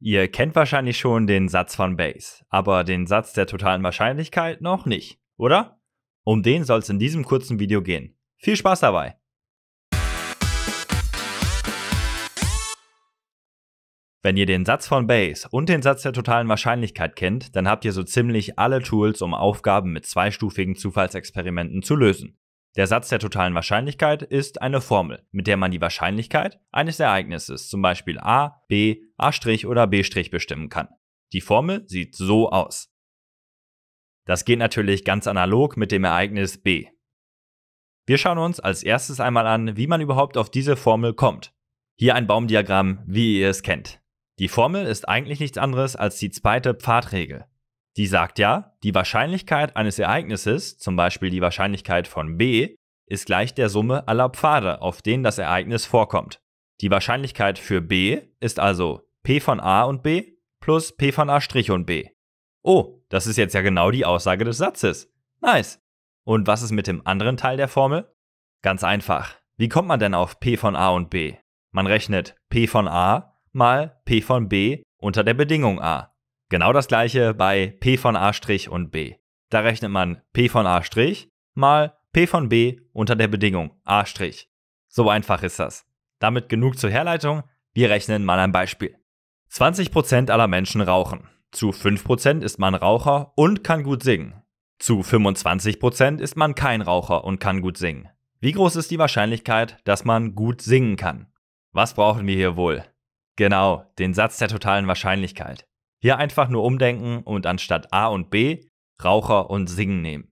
Ihr kennt wahrscheinlich schon den Satz von Bayes, aber den Satz der totalen Wahrscheinlichkeit noch nicht, oder? Um den soll es in diesem kurzen Video gehen. Viel Spaß dabei! Wenn ihr den Satz von Bayes und den Satz der totalen Wahrscheinlichkeit kennt, dann habt ihr so ziemlich alle Tools, um Aufgaben mit zweistufigen Zufallsexperimenten zu lösen. Der Satz der totalen Wahrscheinlichkeit ist eine Formel, mit der man die Wahrscheinlichkeit eines Ereignisses, zum Beispiel a, b, a' oder b' bestimmen kann. Die Formel sieht so aus. Das geht natürlich ganz analog mit dem Ereignis b. Wir schauen uns als erstes einmal an, wie man überhaupt auf diese Formel kommt. Hier ein Baumdiagramm, wie ihr es kennt. Die Formel ist eigentlich nichts anderes als die zweite Pfadregel. Die sagt ja, die Wahrscheinlichkeit eines Ereignisses, zum Beispiel die Wahrscheinlichkeit von b, ist gleich der Summe aller Pfade, auf denen das Ereignis vorkommt. Die Wahrscheinlichkeit für b ist also p von a und b plus p von a' und b. Oh, das ist jetzt ja genau die Aussage des Satzes. Nice. Und was ist mit dem anderen Teil der Formel? Ganz einfach. Wie kommt man denn auf p von a und b? Man rechnet p von a mal p von b unter der Bedingung a. Genau das gleiche bei p von a' und b. Da rechnet man p von a' mal p von b unter der Bedingung a'. So einfach ist das. Damit genug zur Herleitung, wir rechnen mal ein Beispiel. 20% aller Menschen rauchen. Zu 5% ist man Raucher und kann gut singen. Zu 25% ist man kein Raucher und kann gut singen. Wie groß ist die Wahrscheinlichkeit, dass man gut singen kann? Was brauchen wir hier wohl? Genau, den Satz der totalen Wahrscheinlichkeit. Hier einfach nur umdenken und anstatt A und B Raucher und Singen nehmen.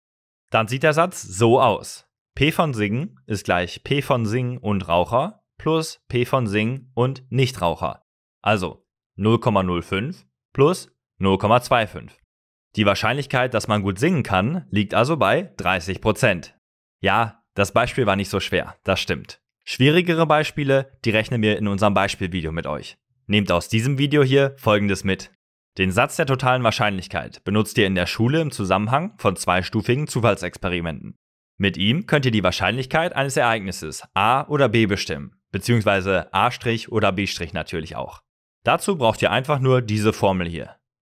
Dann sieht der Satz so aus. P von Singen ist gleich P von Singen und Raucher plus P von Singen und Nichtraucher. Also 0,05 plus 0,25. Die Wahrscheinlichkeit, dass man gut singen kann, liegt also bei 30%. Ja, das Beispiel war nicht so schwer, das stimmt. Schwierigere Beispiele, die rechnen wir in unserem Beispielvideo mit euch. Nehmt aus diesem Video hier folgendes mit. Den Satz der totalen Wahrscheinlichkeit benutzt ihr in der Schule im Zusammenhang von zweistufigen Zufallsexperimenten. Mit ihm könnt ihr die Wahrscheinlichkeit eines Ereignisses A oder B bestimmen, beziehungsweise A' oder B' natürlich auch. Dazu braucht ihr einfach nur diese Formel hier.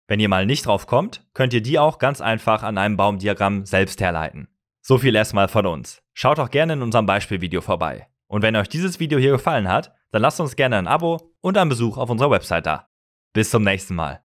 Wenn ihr mal nicht drauf kommt, könnt ihr die auch ganz einfach an einem Baumdiagramm selbst herleiten. So viel erstmal von uns. Schaut auch gerne in unserem Beispielvideo vorbei. Und wenn euch dieses Video hier gefallen hat, dann lasst uns gerne ein Abo und einen Besuch auf unserer Website da. Bis zum nächsten Mal.